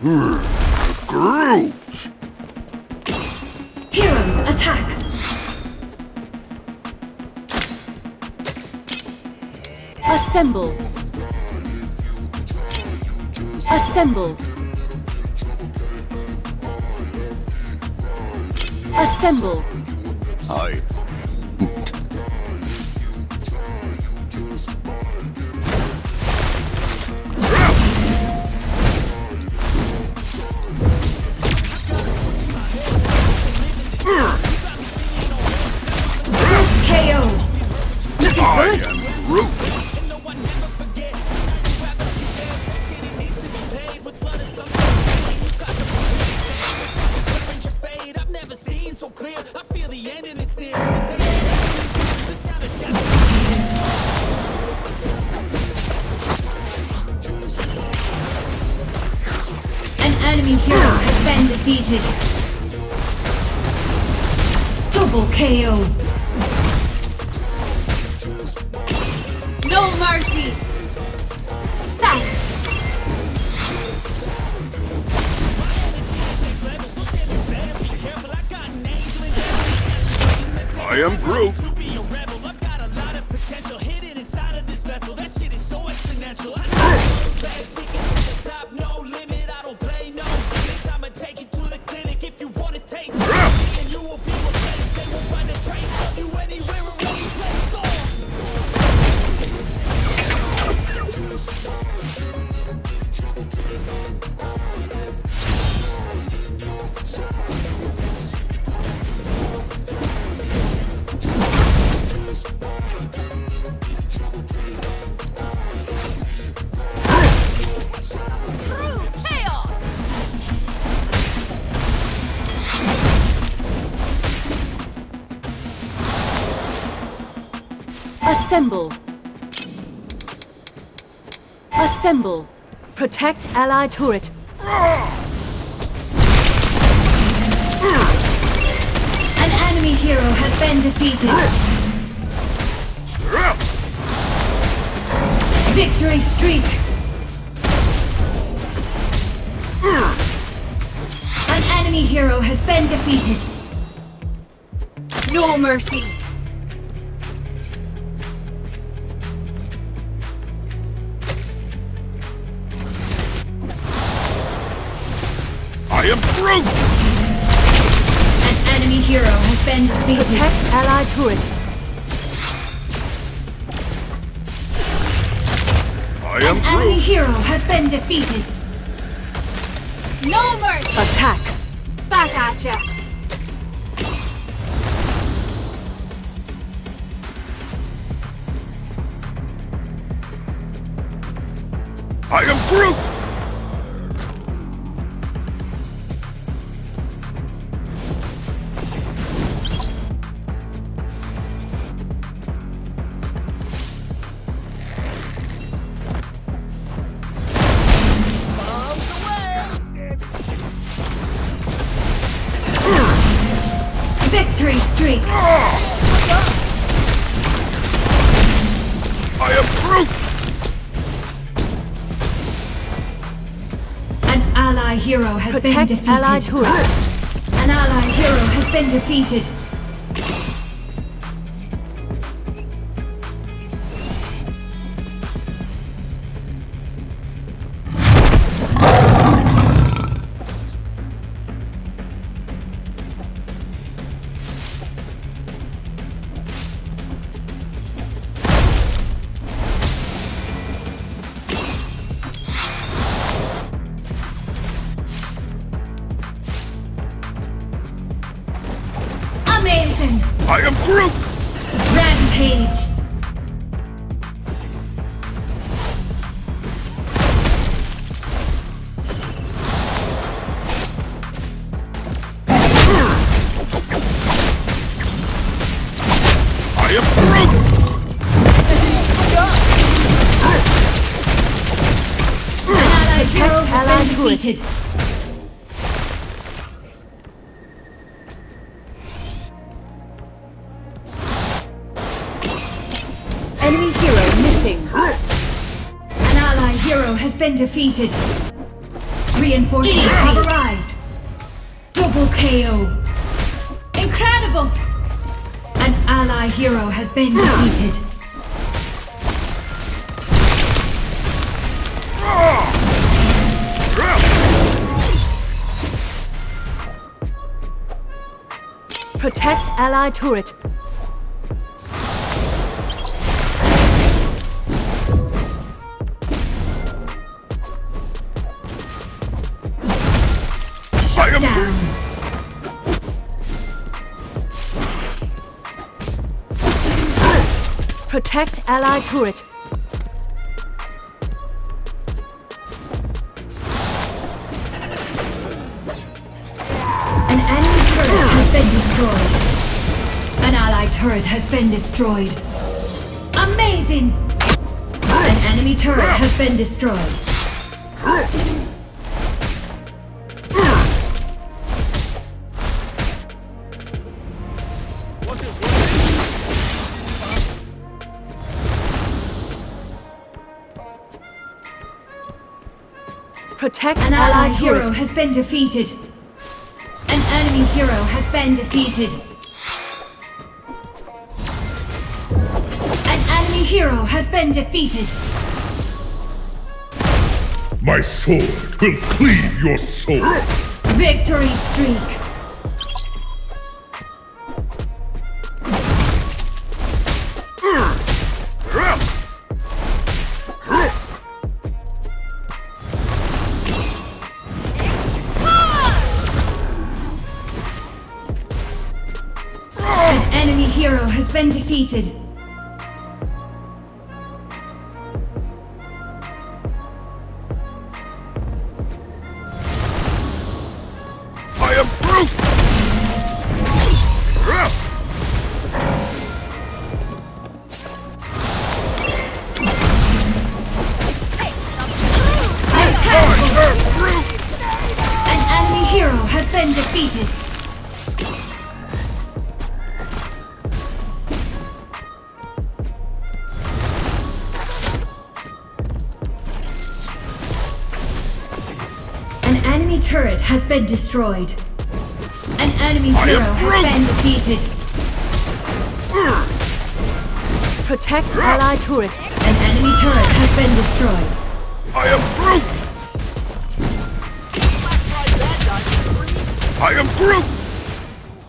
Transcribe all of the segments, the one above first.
Groot! Heroes attack! Assemble! Assemble! Assemble! I. defeated. Double KO. No mercy. Thanks. I am Groot! Assemble. Assemble. Protect ally turret. An enemy hero has been defeated. Victory streak. An enemy hero has been defeated. No mercy. I am Groot! An enemy hero has been defeated. Protect ally turret. I am An enemy hero has been defeated. No mercy. Attack. Back at ya. I am Groot! Ally hero has been defeated. turret. An ally hero has been defeated. Defeated. Enemy hero missing. An ally hero has been defeated. Reinforcements have arrived. Double KO. Incredible! An ally hero has been hmm. defeated. Protect ally turret. Shut down. Protect ally turret. Turret has been destroyed. Amazing! An enemy turret has been destroyed. Protect An ally allied hero turret. has been defeated. An enemy hero has been defeated. Hero has been defeated. My sword will cleave your soul. Victory streak. An enemy hero has been defeated. Enemy turret has been destroyed. An enemy I hero has been defeated. Protect ally turret. An enemy turret has been destroyed. I am Groot! I am Groot!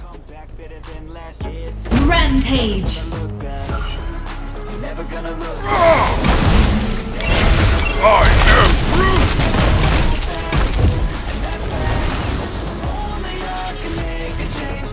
Come back better than last year's. Rampage. Look. Never gonna look I am Groot!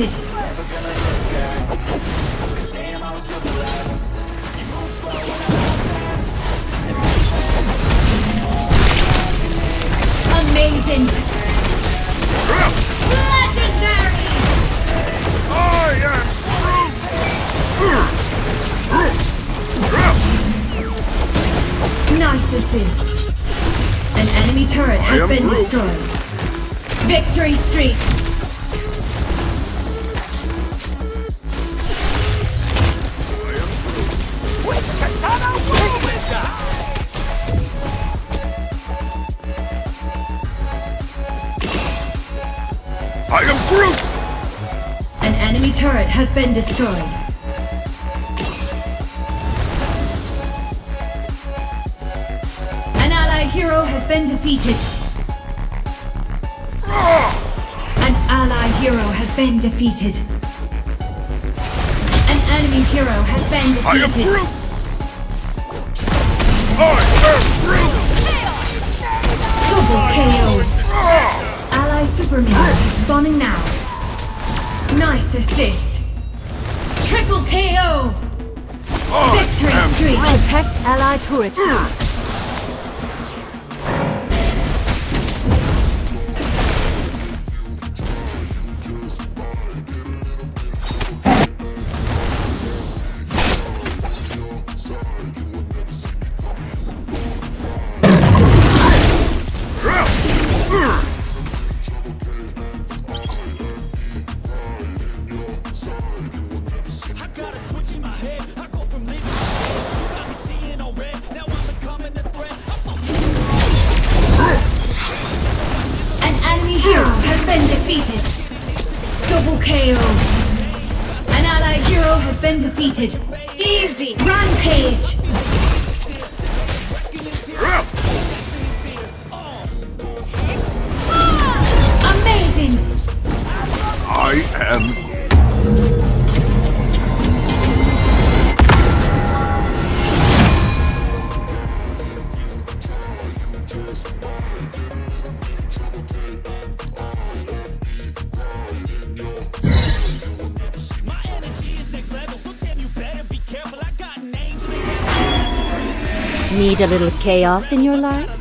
defeated. Amazing. Legendary. I am Groot! Nice assist. An enemy turret has been destroyed. Victory streak. has been destroyed. An ally hero has been defeated. An ally hero has been defeated. An enemy hero has been defeated. I approve! I approve! Double KO! Ally Superman, spawning now. Nice assist. Triple KO! Oh, Victory streak! Protect ally turret. has been defeated. Easy. Rampage. Amazing. I am Just wanna do Need a little chaos in your life?